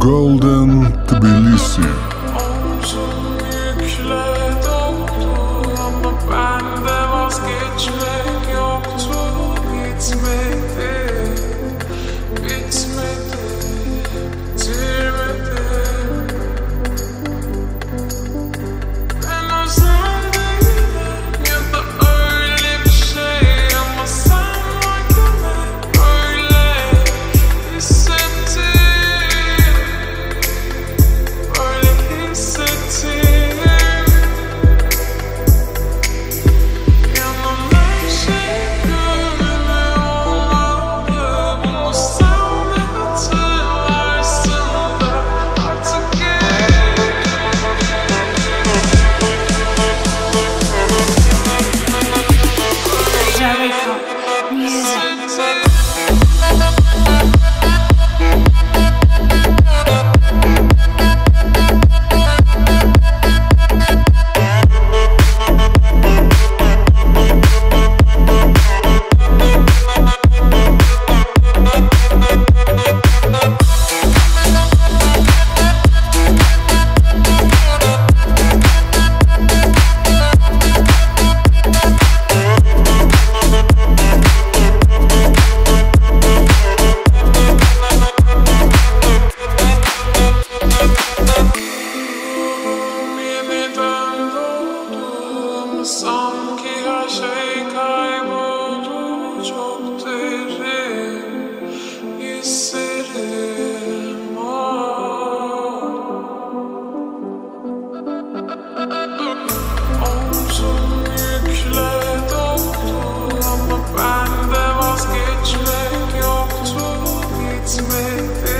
Golden Tbilisi live